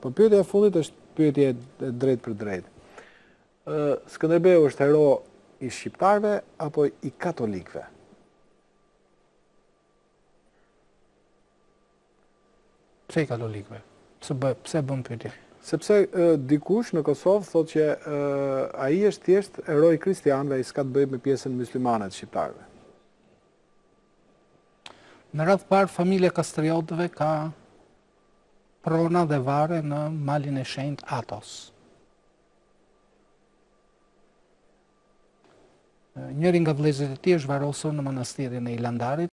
Po pyetja e fundit është pyetje e drejtpërdrejtë. Ë Skënderbeu është hero i shqiptarëve apo i katolikëve? Pse i katolikëve? Pse bë, pse bën pyetje? Sepse e, dikush në Kosovë thotë që e, ai është thjesht hero i kristianëve, ai s'ka të bëjë me pjesën myslimane të shqiptarëve. Në radhë të parë familja Kastriotëve ka prona dhe varre në Malin e Shenjtë Atos. Njëri nga vëllezërit e tij është varrosur në manastirin e Ilandarit.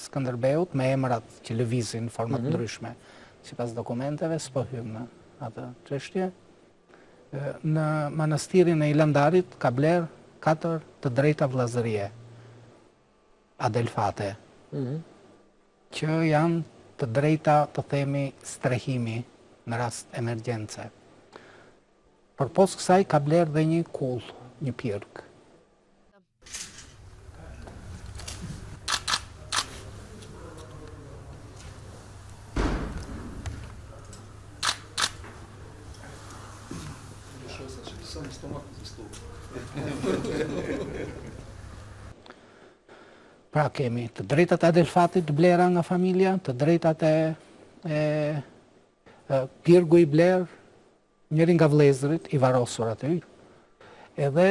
Skënderbeut, me emrat që lëvizin në forma të ndryshme. Sipas dokumenteve s'po hyjmë në atë çështje. Në Manastirin e Ilandarit ka blerë katër të drejta vëllazërie adelfate. Që janë të drejta të themi strehimi në rast emergjence. Përpos kësaj ka blerë dhe një kullë, një pirg. Pra kemi të drejtat e Adelfatit të blera nga familja, të drejtat e Pirgu i blerë, Njëri nga vëllezërit i varrosur aty edhe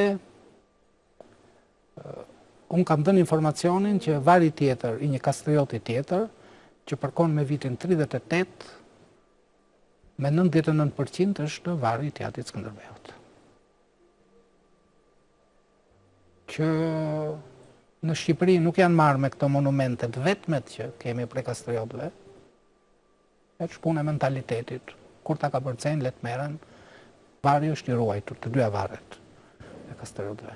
unë kam dhënë informacionin që varri tjetër i një Kastrioti tjetër që përkon me vitin 38 me 99% është varri i të atit të Skënderbeut. Që në Shqipëri nuk janë marrë me këto monumentet e vetmet që kemi prej Kastriotëve, Është punë e mentalitetit, kur ta kapërcejnë le të merren, varri është i ruajtur, të dyja varret e Kastriotëve.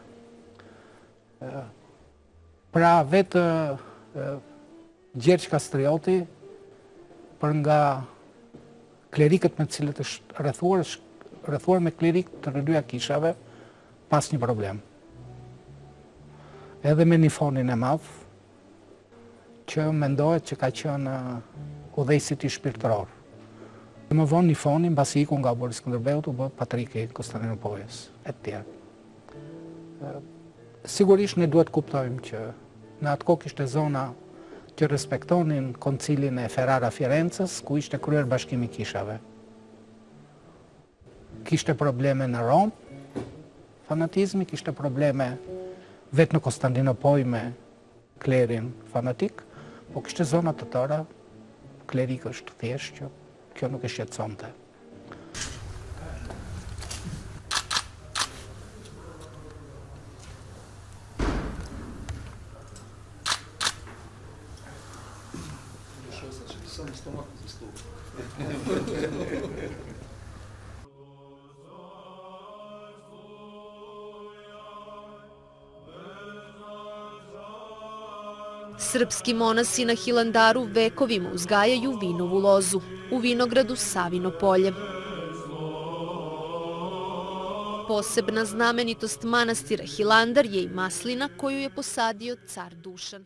Pra vetë Gjergj Kastrioti për nga klerikët me të cilët është rrethuar, është rrethuar me klerikë të të dyja kishave pa asnjë problem. Edhe me Nifonin e madh, që mendohet që ka qenë udhëheqësi i tij shpirtëror. Më vonë Nifoni, mbasi iku nga oborri i Skënderbeut, u bë patriku i Konstantinopojës, etj. Sigurisht ne duhet të kuptojmë që në atë kohë kishte zona që respektonin Koncilin e Ferrara-Firences, ku ishte kryer bashkimi i kishave. Kishte probleme në Romë, fanatizmi, kishte probleme vetë në Kostandinopojë me klerin fanatik, po kishte zona të tëra, klerikësh të thjeshtë që kjo nuk e shqetësonte. Thank you. Srpski monasi na Hilandaru vekovima uzgajaju vinovu lozu u vinogradu Savino polje. Posebna znamenitost manastira Hilandar je i maslina koju je posadio car Dušan.